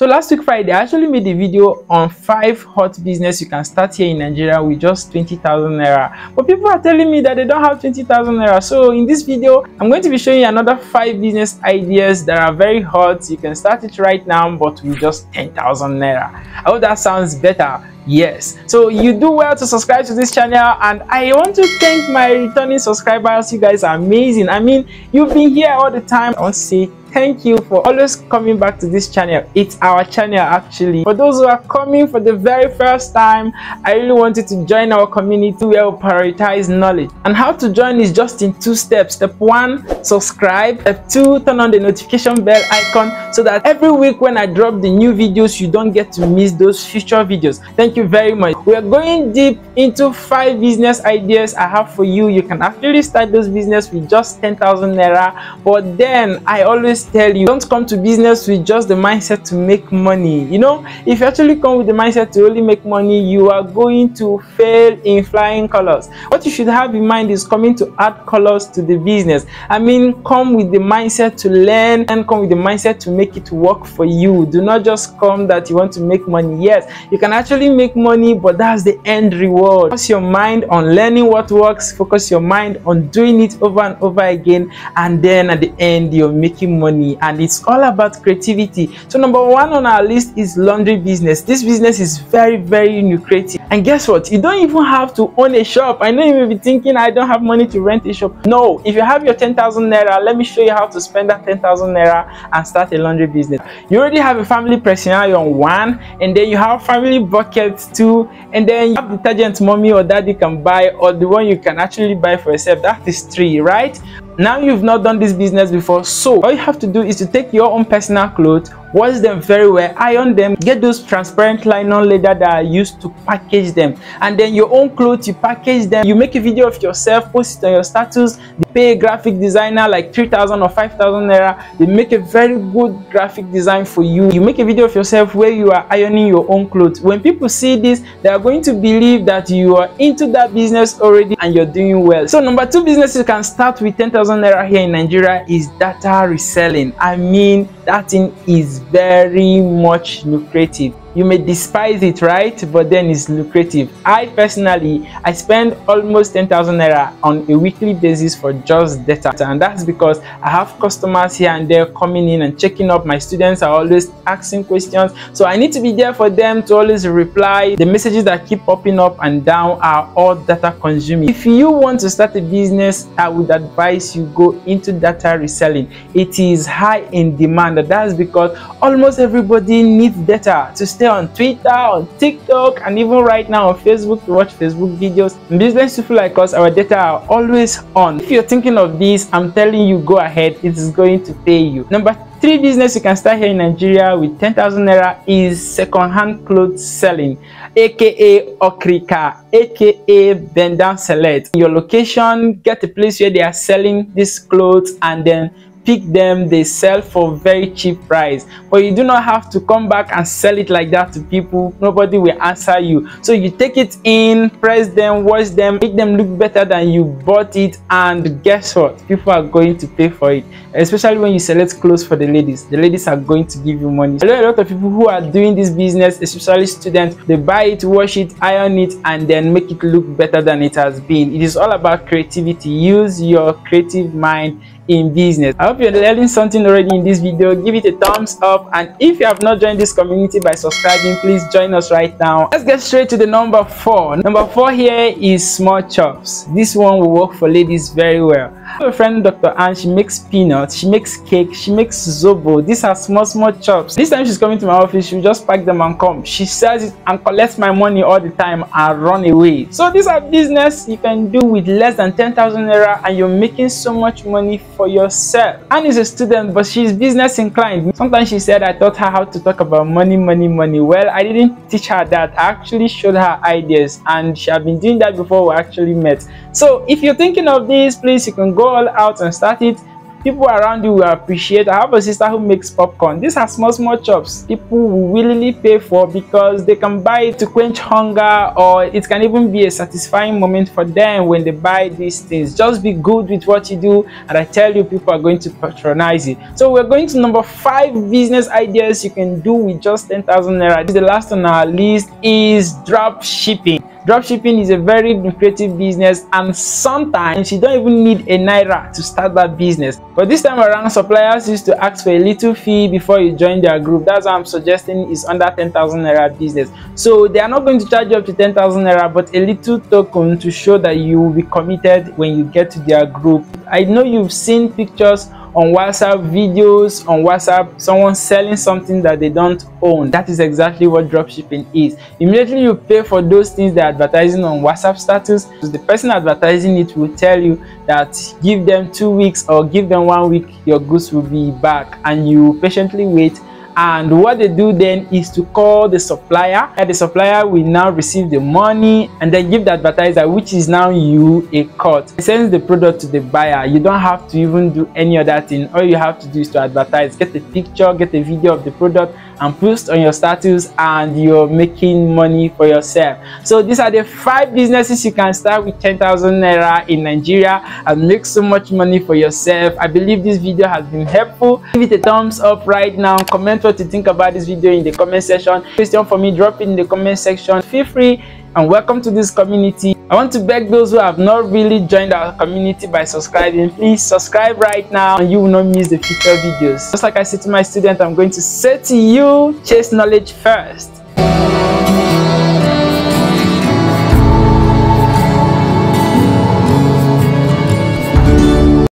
So last week Friday, I actually made a video on five hot business you can start here in Nigeria with just 20,000 naira. But people are telling me that they don't have 20,000 naira. So in this video, I'm going to be showing you another five business ideas that are very hot. You can start it right now, but with just 10,000 naira. I hope that sounds better yes so you do well to subscribe to this channel and i want to thank my returning subscribers you guys are amazing i mean you've been here all the time i want to say thank you for always coming back to this channel. It's our channel actually. For those who are coming for the very first time i really wanted to join our community where we prioritize knowledge. And how to join is just in two steps. Step one subscribe. Step two turn on the notification bell icon so that every week when i drop the new videos you don't get to miss those future videos. Thank you very much. We are going deep into five business ideas i have for you. You can actually start those business with just 10,000 naira. But then i always always tell you don't come to business with just the mindset to make money. You know if you actually come with the mindset to only make money you are going to fail in flying colors. What you should have in mind is coming to add colors to the business. I mean come with the mindset to learn and come with the mindset to make it work for you. Do not just come that you want to make money. Yes you can actually make money but that's the end reward. Focus your mind on learning what works. Focus your mind on doing it over and over again. And then at the end you're making money money and it's all about creativity. So number one on our list is laundry business. This business is very very lucrative. And guess what? You don't even have to own a shop. I know you may be thinking i don't have money to rent a shop. No if you have your 10,000 naira let me show you how to spend that 10,000 naira and start a laundry business. You already have a family personnel on one and then you have family buckets too and then you have detergent mommy or daddy can buy or the one you can actually buy for yourself. That is three right now you've not done this business before so all you have to do is to take your own personal clothes wash them very well iron them get those transparent nylon leather that are used to package them. And then your own clothes you package them. You make a video of yourself post it on your status. They pay a graphic designer like 3000 or 5000 naira. They make a very good graphic design for you. You make a video of yourself where you are ironing your own clothes. When people see this they are going to believe that you are into that business already and you're doing well. So number two business you can start with 10,000 naira here in nigeria is data reselling. I mean that thing is very much lucrative you may despise it right? But then it's lucrative. I personally i spend almost 10,000 naira on a weekly basis for just data. And that's because i have customers here and there coming in and checking up. My students are always asking questions. So i need to be there for them to always reply. The messages that keep popping up and down are all data consuming. If you want to start a business i would advise you go into data reselling. It is high in demand. That's because almost everybody needs data to stay on Twitter, on TikTok, and even right now on Facebook to watch Facebook videos. Business people like us, our data are always on. If you're thinking of this, I'm telling you, go ahead. It is going to pay you. Number three business you can start here in Nigeria with 10,000 naira is second-hand clothes selling, aka Okrika, aka Bend Down Select. Your location, get a place where they are selling these clothes and then pick them they sell for very cheap price. But you do not have to come back and sell it like that to people. Nobody will answer you. So you take it in press them wash them make them look better than you bought it. And guess what? People are going to pay for it. Especially when you select clothes for the ladies. The ladies are going to give you money. Know a lot of people who are doing this business especially students they buy it wash it iron it and then make it look better than it has been. It is all about creativity. Use your creative mind in business. I hope you're learning something already in this video. Give it a thumbs up and if you have not joined this community by subscribing please join us right now. Let's get straight to the number four. Number four here is small chops. This one will work for ladies very well a friend dr anne she makes peanuts she makes cake she makes zobo. These are small small chops. This time she's coming to my office she'll just pack them and come. She sells it and collects my money all the time and run away. So these are business you can do with less than 10,000 naira and you're making so much money for yourself. Anne is a student but she's business inclined. Sometimes she said i taught her how to talk about money money money. Well i didn't teach her that. I actually showed her ideas and she had been doing that before we actually met. So if you're thinking of this please you can go all out and start it people around you will appreciate. I have a sister who makes popcorn. These are small small chops. People will willingly pay for because they can buy it to quench hunger or it can even be a satisfying moment for them when they buy these things. Just be good with what you do and i tell you people are going to patronize it. So we're going to number five business ideas you can do with just 10,000 naira. The last on our list is drop shipping Dropshipping is a very lucrative business and sometimes you don't even need a naira to start that business. But this time around, suppliers used to ask for a little fee before you join their group. That's why I'm suggesting is under 10,000 naira business. So they are not going to charge you up to 10,000 naira, but a little token to show that you will be committed when you get to their group. I know you've seen pictures on WhatsApp videos on WhatsApp, someone selling something that they don't own. That is exactly what dropshipping is. Immediately you pay for those things they're advertising on WhatsApp status. The person advertising it will tell you that give them two weeks or give them one week, your goods will be back and you patiently wait and what they do then is to call the supplier and the supplier will now receive the money and then give the advertiser which is now you a cut. Sends the product to the buyer. You don't have to even do any other thing. All you have to do is to advertise get a picture get a video of the product and post on your status and you're making money for yourself. So these are the five businesses you can start with 10,000 naira in Nigeria and make so much money for yourself. I believe this video has been helpful. Give it a thumbs up right now. Comment what you think about this video in the comment section. Question for me drop it in the comment section. Feel free and welcome to this community. I want to beg those who have not really joined our community by subscribing. Please subscribe right now and you will not miss the future videos. Just like i say to my students i'm going to say to you chase knowledge first